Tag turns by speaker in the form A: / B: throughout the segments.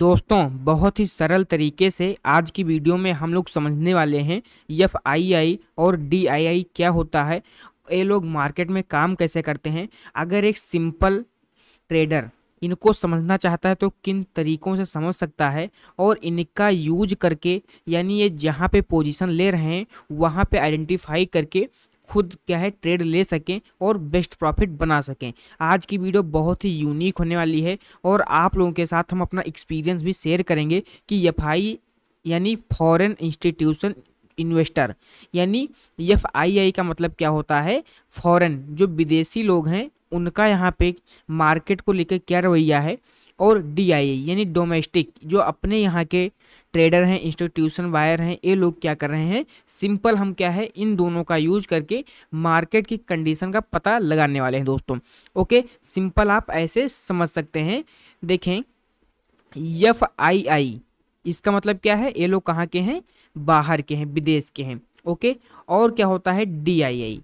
A: दोस्तों, बहुत ही सरल तरीके से आज की वीडियो में हम लोग समझने वाले हैं एफ़ आई आई और डी आई आई क्या होता है। ये लोग मार्केट में काम कैसे करते हैं? अगर एक सिंपल ट्रेडर इनको समझना चाहता है तो किन तरीकों से समझ सकता है और इनका यूज़ करके, यानी ये जहाँ पे पोजीशन ले रहे हैं, वहाँ पे आइडेंटिफाई करके खुद क्या है ट्रेड ले सकें और बेस्ट प्रॉफिट बना सकें। आज की वीडियो बहुत ही यूनिक होने वाली है और आप लोगों के साथ हम अपना एक्सपीरियंस भी शेयर करेंगे कि एफ़ यानी फॉरेन इंस्टीट्यूशन इन्वेस्टर यानी एफ़ का मतलब क्या होता है? फॉरेन जो विदेशी लोग हैं, उनका यहाँ पे मार्केट को लेकर क्या रवैया है? और डी आई आई यानी डोमेस्टिक जो अपने यहाँ के ट्रेडर हैं इंस्टीट्यूशन वायर हैं, ये लोग क्या कर रहे हैं? सिंपल हम क्या है? इन दोनों का यूज़ करके मार्केट की कंडीशन का पता लगाने वाले हैं दोस्तों। ओके सिंपल आप ऐसे समझ सकते हैं। देखें एफ़ आई आई इसका मतलब क्या है? ये लोग कहाँ के हैं? बाहर के हैं, विदेश के हैं। ओके और क्या होता है? D I I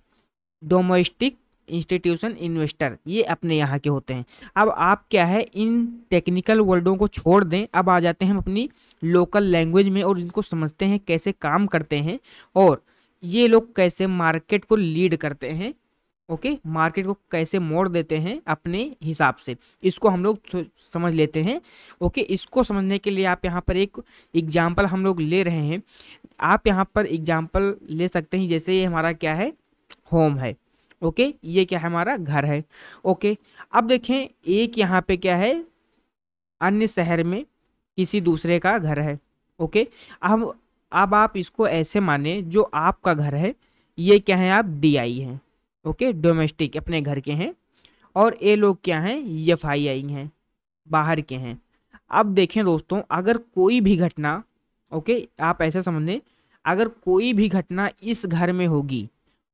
A: domestic institution investor, ये अपने यहाँ के होते हैं। अब आप क्या है, इन टेक्निकल वर्डों को छोड़ दें, अब आ जाते हैं हम अपनी लोकल लैंग्वेज में और इनको समझते हैं कैसे काम करते हैं और ये लोग कैसे मार्केट को लीड करते हैं, ओके? मार्केट को कैसे मोड़ देते हैं अपने हिसाब से। इसको हम लोग समझ लेते हैं, ओके? इसको समझने के लिए आप यहाँ पर एक एग्ज़ाम्पल हम लोग ले रहे हैं। आप यहाँ पर एग्ज़ाम्पल ले सकते हैं, जैसे ये हमारा क्या है, होम है। ओके? ये क्या है हमारा घर है? ओके? अब देखें, एक यहाँ पे क्या है? अन्य शहर में किसी दूसरे का घर है, ओके? अब अब आप इसको ऐसे माने, जो आपका घर है, ये क्या है आप? डी आई हैं, ओके? डोमेस्टिक अपने घर के हैं, और ये लोग क्या हैं? एफ़ आई आई हैं, बाहर के हैं। अब देखें दोस्तों, अगर कोई भी घटना, ओके? आप ऐसे समझें अगर कोई भी घटना इस घर में होगी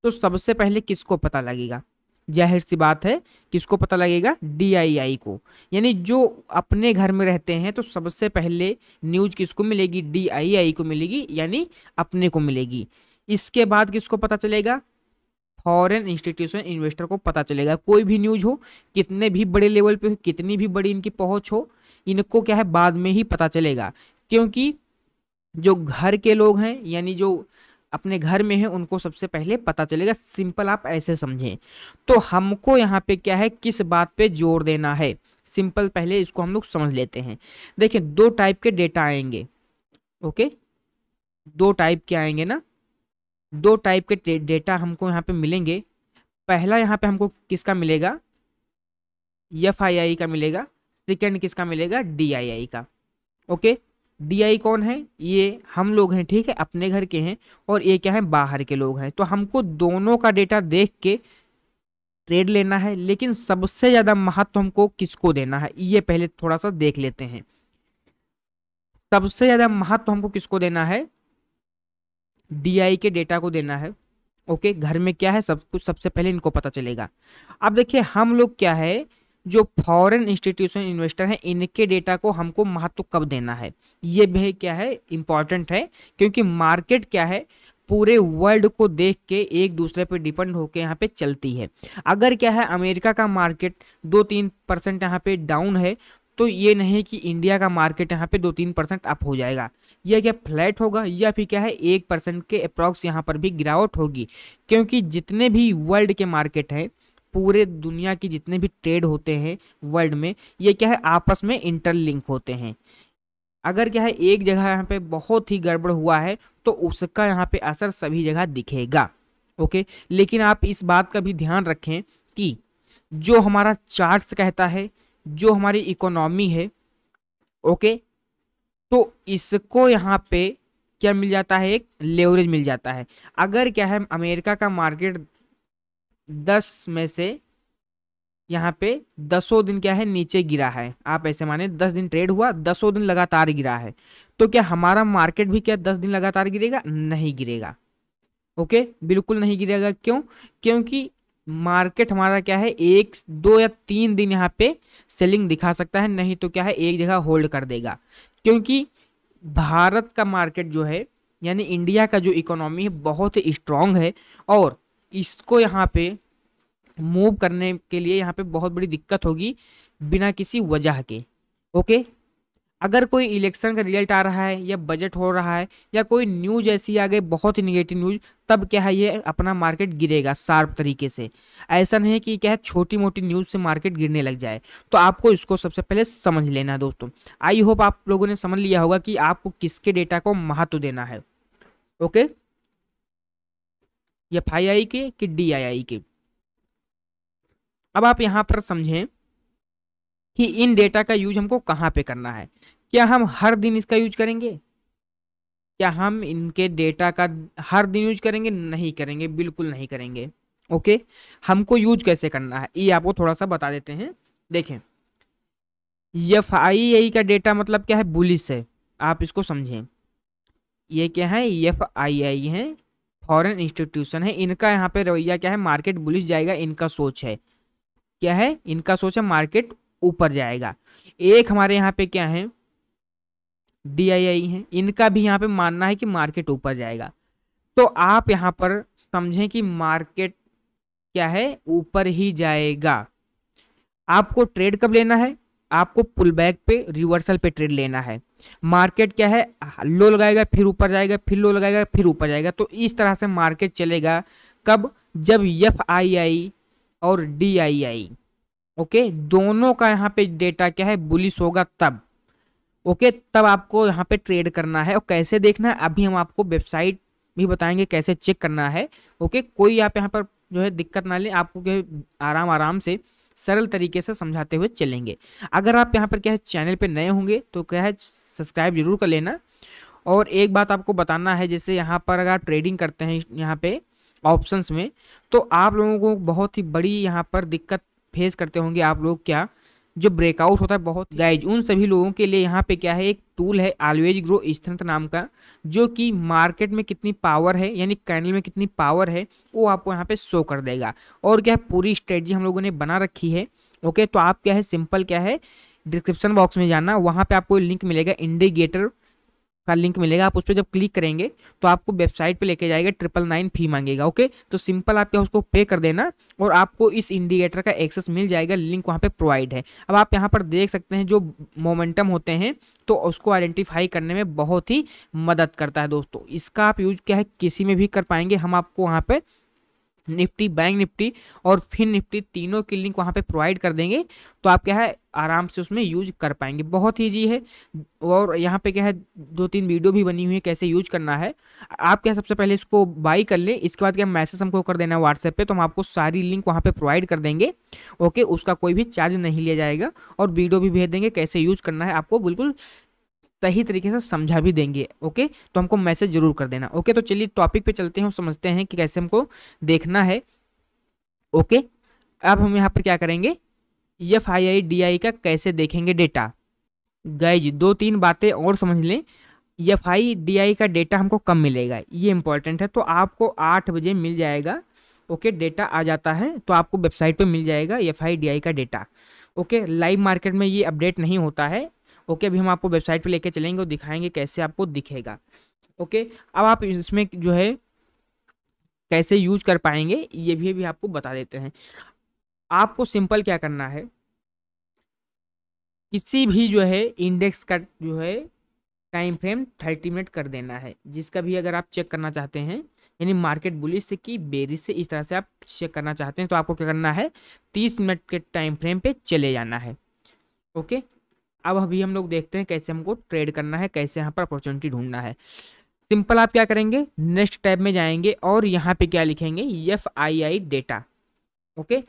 A: तो सबसे पहले किसको पता लगेगा? ज़ाहिर सी बात है, किसको पता लगेगा? डीआईआई को। यानी जो अपने घर में रहते हैं तो सबसे पहले न्यूज़ किसको मिलेगी? डीआईआई को मिलेगी, यानी अपने को मिलेगी। इसके बाद किसको पता चलेगा? फॉरेन इंस्टीट्यूशन इन्वेस्टर को पता चलेगा। कोई भी न्यूज़ हो, कितने भी बड़े लेवल पे हो, कितनी भी बड़ी इनकी पहुँच हो, इनको क्या है? बाद में ही पता चलेगा। क्योंकि जो घर के लोग हैं, यानी जो अपने घर में है, उनको सबसे पहले पता चलेगा, सिंपल आप ऐसे समझें। तो हमको यहाँ पे क्या है, किस बात पे ज़ोर देना है? सिंपल पहले इसको हम लोग समझ लेते हैं। देखिए, दो टाइप के डेटा आएँगे, ओके? दो टाइप के आएँगे ना? दो टाइप के डेटा हमको यहाँ पे मिलेंगे। पहला यहाँ पे हमको किसका मिलेगा? एफ़ आई आई का मिलेगा। सेकेंड किसका मिलेगा? डी आई आई का, ओके? डीआई कौन है? ये हम लोग हैं, ठीक है? अपने घर के हैं और ये क्या है? बाहर के लोग हैं। तो हमको दोनों का डेटा देख के ट्रेड लेना है, लेकिन सबसे ज़्यादा महत्व हमको किसको देना है? ये पहले थोड़ा सा देख लेते हैं। सबसे ज़्यादा महत्व हमको किसको देना है? डीआई के डेटा को देना है। ओके? घर में क्या है? सब कुछ सबसे पहले इनको पता चलेगा। अब देखिए, हम लोग क्या है? जो फॉरेन इंस्टीट्यूशन इन्वेस्टर हैं, इनके डेटा को हमको महत्व कब देना है? ये भी क्या है? इंपॉर्टेंट है, क्योंकि मार्केट क्या है? पूरे वर्ल्ड को देख के एक दूसरे पे डिपेंड होके यहाँ पे चलती है। अगर क्या है, अमेरिका का मार्केट दो तीन परसेंट यहाँ पे डाउन है तो ये नहीं कि इंडिया का मार्केट यहाँ पे दो तीन परसेंट अप हो जाएगा। यह क्या फ्लैट होगा, या फिर क्या है, एक परसेंट के अप्रॉक्स यहाँ पर भी गिरावट होगी। क्योंकि जितने भी वर्ल्ड के मार्केट हैं पूरे दुनिया की जितने भी ट्रेड होते हैं वर्ल्ड में, ये क्या है? आपस में इंटरलिंक होते हैं। अगर क्या है, एक जगह यहाँ पे बहुत ही गड़बड़ हुआ है तो उसका यहाँ पे असर सभी जगह दिखेगा। ओके? लेकिन आप इस बात का भी ध्यान रखें कि जो हमारा चार्ट्स कहता है, जो हमारी इकोनॉमी है, ओके? तो इसको यहाँ पे क्या मिल जाता है? एक लेवरेज मिल जाता है। अगर क्या है, अमेरिका का मार्केट दस में से यहाँ पे दसों दिन क्या है? नीचे गिरा है। आप ऐसे माने दस दिन ट्रेड हुआ, दसों दिन लगातार गिरा है। तो क्या हमारा मार्केट भी क्या दस दिन लगातार गिरेगा? नहीं गिरेगा। ओके? बिल्कुल नहीं गिरेगा। क्यों? क्योंकि मार्केट हमारा क्या है? एक, दो या तीन दिन यहाँ पे सेलिंग दिखा सकता है, नहीं तो क्या है? एक जगह होल्ड कर देगा। क्योंकि भारत का मार्केट जो है, यानी इंडिया का जो इकोनॉमी है, बहुत ही स्ट्रांग है और इसको यहाँ पे मूव करने के लिए यहाँ पे बहुत बड़ी दिक्कत होगी बिना किसी वजह के ओके अगर कोई इलेक्शन का रिज़ल्ट आ रहा है या बजट हो रहा है या कोई न्यूज़ ऐसी आ गई, बहुत ही निगेटिव न्यूज़ तब क्या है ये अपना मार्केट गिरेगा शार्प तरीके से। ऐसा नहीं कि क्या है छोटी मोटी न्यूज़ से मार्केट गिरने लग जाए। तो आपको इसको सबसे पहले समझ लेना है दोस्तों। आई होप आप लोगों ने समझ लिया होगा कि आपको किसके डेटा को महत्व देना है ओके एफ़ आई आई के कि डी आई आई के? अब आप यहाँ पर समझें कि इन डेटा का यूज़ हमको कहाँ पे करना है? क्या हम हर दिन इसका यूज़ करेंगे? क्या हम इनके डेटा का हर दिन यूज़ करेंगे? नहीं करेंगे, बिल्कुल नहीं करेंगे। ओके हमको यूज़ कैसे करना है? ये आपको थोड़ा सा बता देते हैं। देखें। एफ़ आई आई का डेटा मतलब क्या है? बुलिस है। आप इसको समझें। ये क्या है? एफ़ आई आई है। फॉरेन इंस्टीट्यूशन है। इनका यहाँ पे रवैया क्या है? मार्केट बुलिस जाएगा, इनका सोच है। क्या है? इनका सोच है मार्केट ऊपर जाएगा। एक हमारे यहाँ पे क्या है? डी आई आई है। इनका भी यहाँ पे मानना है कि मार्केट ऊपर जाएगा। तो आप यहाँ पर समझें कि मार्केट क्या है? ऊपर ही जाएगा। आपको ट्रेड कब लेना है? आपको पुल बैक पे रिवर्सल पे ट्रेड लेना है। मार्केट क्या है? लो लगाएगा, फिर ऊपर जाएगा, फिर लो लगाएगा, फिर ऊपर जाएगा। तो इस तरह से मार्केट चलेगा। कब? जब एफ़ आई आई और डी आई आई ओके? दोनों का यहाँ पे डेटा क्या है? बुलिस होगा तब। ओके? तब आपको यहाँ पे ट्रेड करना है। और कैसे देखना है? अभी हम आपको वेबसाइट भी बताएँगे कैसे चेक करना है। ओके? कोई आप यहाँ पर जो है दिक्कत ना ले। आपको आराम आराम से सरल तरीके से समझाते हुए चलेंगे। अगर आप यहाँ पर क्या है, चैनल पर नए होंगे तो क्या है, सब्सक्राइब ज़रूर कर लेना। और एक बात आपको बताना है, जैसे यहाँ पर अगर आप ट्रेडिंग करते हैं यहाँ पे ऑप्शंस में तो आप लोगों को बहुत ही बड़ी यहाँ पर दिक्कत फेस करते होंगे। आप लोग क्या जो ब्रेकआउट होता है बहुत गाइज़ उन सभी लोगों के लिए यहाँ पे क्या है, एक टूल है ऑलवेज ग्रो स्ट्रेंथ नाम का, जो कि मार्केट में कितनी पावर है, यानी कैंडल में कितनी पावर है, वो आपको यहाँ पे शो कर देगा। और क्या है, पूरी स्ट्रेटजी हम लोगों ने बना रखी है। ओके तो आप क्या है सिंपल क्या है डिस्क्रिप्शन बॉक्स में जाना, वहाँ पे आपको लिंक मिलेगा इंडिकेटर का लिंक मिलेगा, आप उस पर जब क्लिक करेंगे तो आपको वेबसाइट पे लेके जाएगा ट्रिपल नाइन फ़ी मांगेगा, ओके? तो सिंपल आप उसको पे कर देना और आपको इस इंडिकेटर का एक्सेस मिल जाएगा, लिंक वहाँ पे प्रोवाइड है। अब आप यहाँ पर देख सकते हैं जो मोमेंटम होते हैं तो उसको आइडेंटिफाई करने में बहुत ही मदद करता है दोस्तों। इसका आप यूज़ क्या है, किसी में भी कर पाएँगे, हम आपको वहाँ पर निफ्टी, बैंक निफ्टी और फिर निफ्टी तीनों की लिंक वहाँ पे प्रोवाइड कर देंगे। तो आप क्या है, आराम से उसमें यूज़ कर पाएँगे। बहुत ईजी है। और यहाँ पे क्या है दो तीन वीडियो भी बनी हुई है कैसे यूज़ करना है। आप क्या सबसे पहले इसको बाई कर ले। इसके बाद क्या मैसेज हमको कर देना है व्हाट्सएप पे। तो हम आपको सारी लिंक वहाँ पे प्रोवाइड कर देंगे। ओके, उसका कोई भी चार्ज नहीं लिया जाएगा। और वीडियो भी भेज देंगे कैसे यूज़ करना है आपको। बिल्कुल सही तरीके से समझा भी देंगे, ओके? तो हमको मैसेज ज़रूर कर देना, ओके? तो चलिए टॉपिक पे चलते हैं समझते हैं कि कैसे हमको देखना है, ओके? अब हम यहाँ पर क्या करेंगे? F I I D I का कैसे देखेंगे डेटा? गाइज़ दो तीन बातें और समझ लें। एफ़ आई डी आई का डेटा हमको कम मिलेगा? ये इंपॉर्टेंट है तो आपको आठ बजे मिल जाएगा, ओके? डेटा आ जाता है तो आपको वेबसाइट पे मिल जाएगा एफ़ आई डी आई का डेटा, ओके? लाइव मार्केट में ये अपडेट नहीं होता है ओके, अभी हम आपको वेबसाइट पर लेके चलेंगे और दिखाएँगे कैसे आपको दिखेगा। ओके, अब आप इसमें जो है कैसे यूज़ कर पाएँगे, ये भी अभी आपको बता देते हैं। आपको सिंपल क्या करना है, किसी भी जो है इंडेक्स का जो है टाइम फ्रेम थर्टी मिनट कर देना है, जिसका भी अगर आप चेक करना चाहते हैं, यानी मार्केट बुलिस से की बेरिस से इस तरह से आप चेक करना चाहते हैं तो आपको क्या करना है, तीस मिनट के टाइम फ्रेम पे चले जाना है। ओके अब अभी हम लोग देखते हैं कैसे हमको ट्रेड करना है, कैसे यहाँ पर अपॉर्चुनिटी ढूंढना है। सिंपल आप क्या करेंगे? नेक्स्ट टैब में जाएँगे और यहाँ पे क्या लिखेंगे? F I I data okay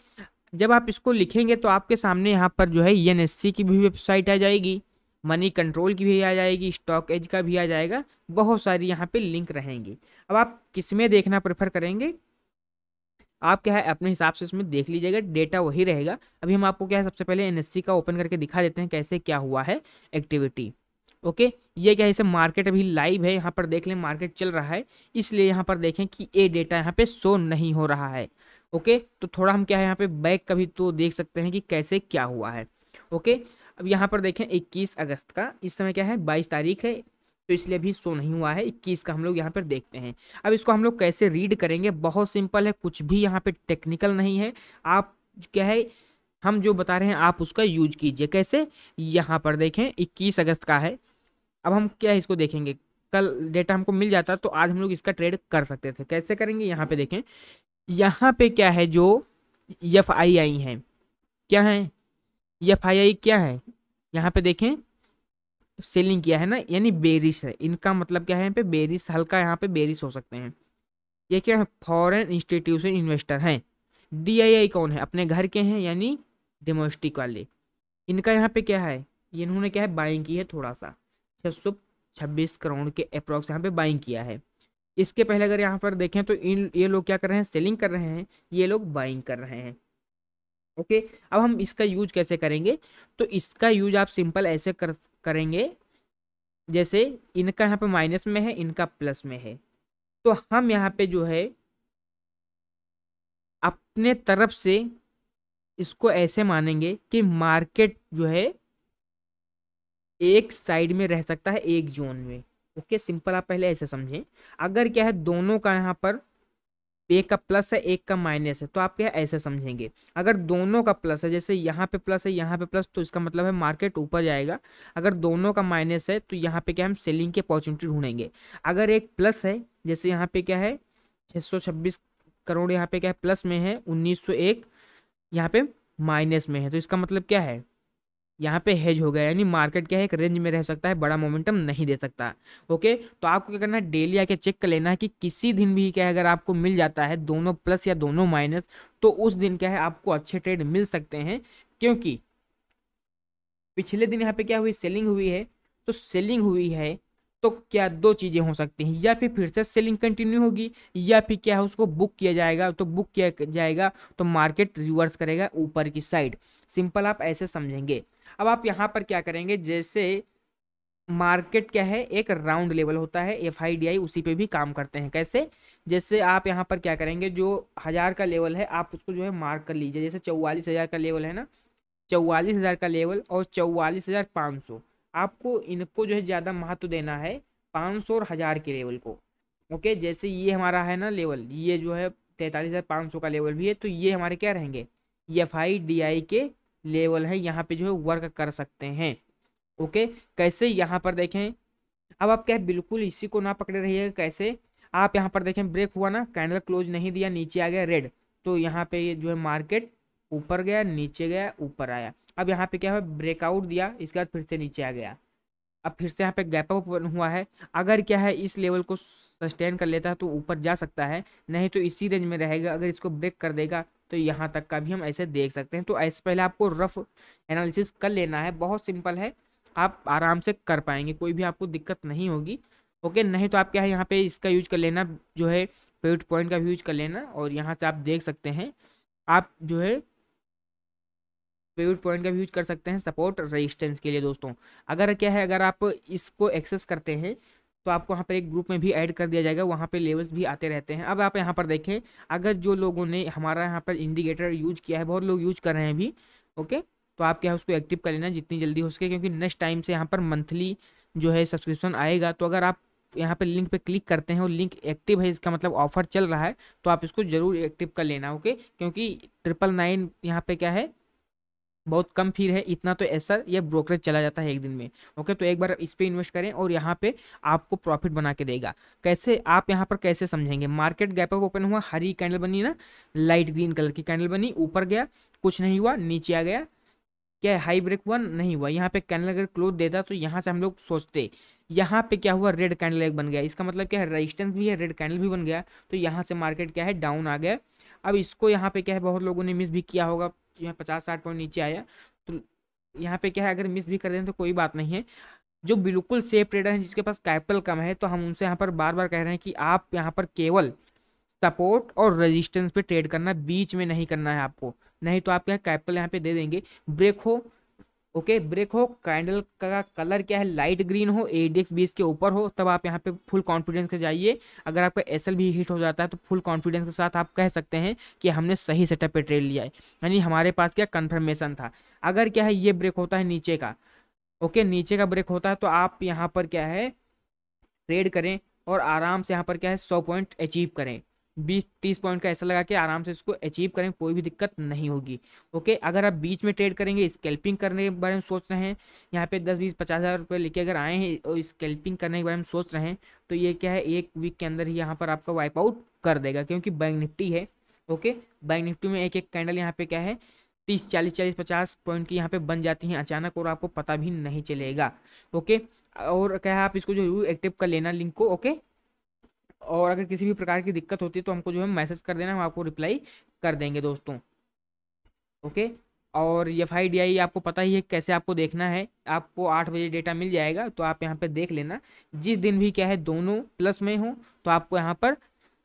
A: जब आप इसको लिखेंगे तो आपके सामने यहाँ पर जो है एनएससी की भी वेबसाइट आ जाएगी मनी कंट्रोल की भी आ जाएगी स्टॉक एज का भी आ जाएगा, बहुत सारी यहाँ पे लिंक रहेंगी। अब आप किसमें देखना प्रेफर करेंगे? आप क्या है, अपने हिसाब से उसमें देख लीजिएगा, डेटा वही रहेगा। अभी हम आपको क्या है, सबसे पहले एनएससी का ओपन करके दिखा देते हैं कैसे क्या हुआ है एक्टिविटी। ओके? ये क्या है, इसे मार्केट अभी लाइव है, यहाँ पर देख लें, मार्केट चल रहा है। इसलिए यहाँ पर देखें कि ये डेटा यहाँ पे शो नहीं हो रहा है। ओके? तो थोड़ा हम क्या है, यहाँ पे बैक का भी तो देख सकते हैं कि कैसे क्या हुआ है। ओके? अब यहाँ पर देखें 21 अगस्त का, इस समय क्या है 22 तारीख है। तो इसलिए अभी शो नहीं हुआ है। इक्कीस का हम लोग यहाँ पर देखते हैं। अब इसको हम लोग कैसे रीड करेंगे? बहुत सिंपल है, कुछ भी यहाँ पे टेक्निकल नहीं है। आप क्या है, हम जो बता रहे हैं, आप उसका यूज़ कीजिए। कैसे? यहाँ पर देखें 21 अगस्त का है। अब हम क्या इसको देखेंगे। कल डेटा हमको मिल जाता तो आज हम लोग इसका ट्रेड कर सकते थे। कैसे करेंगे? यहाँ पे देखें। यहाँ पे क्या है, जो एफ़ आई आई है। क्या है? एफ़ आई आई क्या है? यहाँ पे देखें। सेलिंग किया है ना, यानी बेरिस है। इनका मतलब क्या है यहाँ पे? बेरिस हल्का यहाँ पे बेरिस हो सकते हैं। ये क्या है? फॉरेन इंस्टीट्यूशन इन्वेस्टर हैं। डी आई आई कौन है? अपने घर के हैं, यानी डोमेस्टिक वाले। इनका यहाँ पे क्या है? इन्होंने क्या है? बाइंग की है थोड़ा सा छः सौ छब्बीस करोड़ के अप्रॉक्स यहाँ पे बाइंग किया है। इसके पहले अगर यहाँ पर देखें तो इन, ये लोग क्या कर रहे हैं? सेलिंग कर रहे हैं। ये लोग बाइंग कर रहे हैं। ओके? अब हम इसका यूज़ कैसे करेंगे? तो इसका यूज़ आप सिंपल ऐसे कर, करेंगे, जैसे इनका यहाँ पे माइनस में है, इनका प्लस में है। तो हम यहाँ पे जो है, अपने तरफ़ से इसको ऐसे मानेंगे कि मार्केट जो है, एक साइड में रह सकता है, एक जोन में। ओके? सिंपल आप पहले ऐसे समझें। अगर क्या है, दोनों का यहाँ पर एक का प्लस है एक का माइनस है तो आप क्या ऐसे समझेंगे? अगर दोनों का प्लस है, जैसे यहाँ पे प्लस है, यहाँ पे प्लस तो इसका मतलब है मार्केट ऊपर जाएगा। अगर दोनों का माइनस है तो यहाँ पे क्या हम सेलिंग की अपॉर्चुनिटी ढूंढेंगे। अगर एक प्लस है, जैसे यहाँ पे क्या है 626 करोड़ यहाँ पे क्या है प्लस में है 1901 यहाँ पे माइनस में है तो इसका मतलब क्या है? यहाँ पे हेज हो गया, यानी मार्केट क्या है एक रेंज में रह सकता है, बड़ा मोमेंटम नहीं दे सकता। ओके तो आपको क्या करना है डेली आके चेक कर लेना है कि किसी दिन भी क्या है, अगर आपको मिल जाता है दोनों प्लस या दोनों माइनस तो उस दिन क्या है, आपको अच्छे ट्रेड मिल सकते हैं। क्योंकि पिछले दिन यहाँ पे क्या हुई सेलिंग हुई है तो सेलिंग हुई है तो क्या दो चीज़ें हो सकती हैं, या फिर फिर से सेलिंग कंटिन्यू होगी, या फिर क्या है, उसको बुक किया जाएगा तो बुक किया जाएगा तो मार्केट रिवर्स करेगा ऊपर की साइड सिंपल आप ऐसे समझेंगे। अब आप यहाँ पर क्या करेंगे? जैसे मार्केट क्या है? एक राउंड लेवल होता है, एफ़ आई डी आई, उसी पे भी काम करते हैं। कैसे? जैसे आप यहाँ पर क्या करेंगे? जो हज़ार का लेवल है, आप उसको जो है मार्क कर लीजिए। जैसे चौवालीस हज़ार का लेवल है ना? चौवालीस हज़ार का लेवल और चौवालीस हज़ार पाँच सौ। आपको इनको जो है ज़्यादा महत्व देना है पाँच सौ और हज़ार के लेवल को। ओके? जैसे ये हमारा है ना लेवल, ये जो है तैंतालीस हज़ार पाँच सौ का लेवल भी है तो ये हमारे क्या रहेंगे? एफ़ आई डी आई के लेवल है, यहाँ पे जो है वर्क कर सकते हैं। ओके, कैसे यहाँ पर देखें, अब आप क्या बिल्कुल इसी को ना पकड़े रहिएगा, कैसे? आप यहाँ पर देखें ब्रेक हुआ ना कैंडल क्लोज नहीं दिया, नीचे आ गया रेड तो यहाँ पे जो है मार्केट ऊपर गया, नीचे गया, ऊपर आया। अब यहाँ पे क्या है ब्रेकआउट दिया, इसके बाद फिर से नीचे आ गया। अब फिर से यहाँ पे गैप अप हुआ है, अगर क्या है, इस लेवल को सस्टेन कर लेता है तो ऊपर जा सकता है, नहीं तो इसी रेंज में रहेगा, अगर इसको ब्रेक कर देगा तो यहाँ तक का भी हम ऐसे देख सकते हैं। तो ऐसे पहले आपको रफ एनालिसिस कर लेना है, बहुत सिंपल है। आप आराम से कर पाएँगे, कोई भी आपको दिक्कत नहीं होगी। ओके, नहीं तो आप क्या है, यहाँ पे इसका यूज़ कर लेना, जो है पेट पॉइंट का भी यूज़ कर लेना और यहाँ से आप देख सकते हैं, आप जो है पेविट पॉइंट का भी यूज़ कर सकते हैं, सपोर्ट रेजिस्टेंस के लिए दोस्तों। अगर क्या है, अगर आप इसको एक्सेस करते हैं तो आपको यहाँ पर एक ग्रुप में भी ऐड कर दिया जाएगा, वहाँ पे लेवल्स भी आते रहते हैं। अब आप यहाँ पर देखें, अगर जो लोगों ने हमारा यहाँ पर इंडिकेटर यूज़ किया है, बहुत लोग यूज़ कर रहे हैं अभी, ओके? तो आप क्या है, उसको एक्टिव कर लेना जितनी जल्दी हो सके, क्योंकि नेक्स्ट टाइम से यहाँ पर मंथली जो है सब्सक्रिप्शन आएगा। तो अगर आप यहाँ पर लिंक पे क्लिक करते हैं और लिंक एक्टिव है, इसका मतलब ऑफ़र चल रहा है तो आप इसको ज़रूर एक्टिव कर लेना, ओके? क्योंकि ट्रिपल नाइन यहाँ पे क्या है बहुत कम फीर है, इतना तो ऐसा ये ब्रोकरेज चला जाता है एक दिन में। ओके तो एक बार इस पर इन्वेस्ट करें और यहाँ पे आपको प्रॉफिट बना के देगा। कैसे, आप यहाँ पर कैसे समझेंगे? मार्केट गैप अप ओपन हुआ, हरी कैंडल बनी ना, लाइट ग्रीन कलर की कैंडल बनी, ऊपर गया, कुछ नहीं हुआ, नीचे आ गया, क्या हाई ब्रेक हुआ, नहीं हुआ। यहाँ पे कैंडल अगर क्लोज देता तो यहाँ से हम लोग सोचते, यहाँ पे क्या हुआ, रेड कैंडल एक बन गया। इसका मतलब क्या है, रेजिस्टेंस भी है, रेड कैंडल भी बन गया तो यहाँ से मार्केट क्या है, डाउन आ गया। अब इसको यहाँ पे क्या है, बहुत लोगों ने मिस भी किया होगा यहाँ पचास साठ पॉइंट नीचे आया तो यहाँ पे क्या है, अगर मिस भी कर दें तो कोई बात नहीं है। जो बिल्कुल सेफ़ ट्रेडर हैं, जिसके पास कैपिटल कम है तो हम उनसे यहाँ पर बार बार कह रहे हैं कि आप यहाँ पर केवल सपोर्ट और रेजिस्टेंस पे ट्रेड करना, बीच में नहीं करना है आपको। नहीं तो आप क्या कैपिटल यहाँ पे दे देंगे। ब्रेक हो ओके, ब्रेक हो, कैंडल का कलर क्या है? लाइट ग्रीन हो ए डी एक्स बीस के ऊपर हो, तब आप यहाँ पे फुल कॉन्फिडेंस के जाइए। अगर आपका एस एल भी हिट हो जाता है तो फुल कॉन्फिडेंस के साथ आप कह सकते हैं कि हमने सही सेटअप पे ट्रेड लिया है। यानी हमारे पास क्या कन्फर्मेशन था? अगर क्या है, ये ब्रेक होता है नीचे का, ओके, नीचे का ब्रेक होता है तो आप यहाँ पर क्या है ट्रेड करें और आराम से यहाँ पर क्या है, सौ पॉइंट अचीव करें। बीस, तीस पॉइंट का ऐसा लगा के आराम से इसको अचीव करें, कोई भी दिक्कत नहीं होगी। ओके अगर आप बीच में ट्रेड करेंगे स्कैल्पिंग करने के बारे में सोच रहे हैं, यहाँ पे दस, बीस, पचास हज़ार रुपये लेके अगर आए हैं और स्कैल्पिंग करने के बारे में सोच रहे हैं तो ये क्या है, एक वीक के अंदर ही यहाँ पर आपका वाइप आउट कर देगा, क्योंकि बैंक निफ्टी है। ओके बैंक निफ्टी में एक एक कैंडल यहाँ पे क्या है, तीस, चालीस चालीस, पचास पॉइंट की यहाँ पे बन जाती हैं अचानक और आपको पता भी नहीं चलेगा। ओके और क्या है, आप इसको जो एक्टिव कर लेना लिंक को ओके और अगर किसी भी प्रकार की दिक्कत होती है तो हमको जो है मैसेज कर देना, हम आपको रिप्लाई कर देंगे दोस्तों। ओके? और एफ़ आई डी आपको पता ही है कैसे आपको देखना है। आपको आठ बजे डेटा मिल जाएगा तो आप यहाँ पर देख लेना। जिस दिन भी क्या है, दोनों प्लस में हो तो आपको यहाँ पर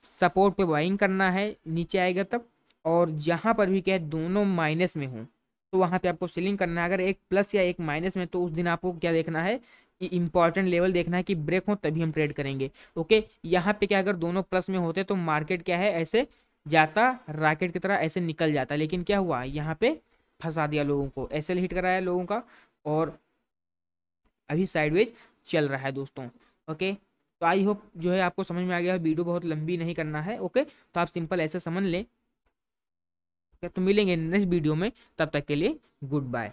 A: सपोर्ट पे बाइंग करना है, नीचे आएगा तब। और जहाँ पर भी क्या है, दोनों माइनस में हो तो वहाँ पे आपको सेलिंग करना है। अगर एक प्लस या एक माइनस में तो उस दिन आपको क्या देखना है इंपॉर्टेंट लेवल देखना है कि ब्रेक हो तभी हम ट्रेड करेंगे। ओके यहाँ पे क्या अगर दोनों प्लस में होते तो मार्केट क्या है? ऐसे जाता रॉकेट की तरह ऐसे निकल जाता। लेकिन क्या हुआ? यहाँ पे फंसा दिया लोगों को। ऐसे हिट कराया लोगों का और अभी साइडवेज चल रहा है दोस्तों। ओके तो आई होप जो है आपको समझ में आ गया है। वीडियो बहुत लंबी नहीं करना है। ओके तो आप सिंपल ऐसे समझ लें। तो मिलेंगे नेक्स्ट वीडियो में। तब तक के लिए गुड बाय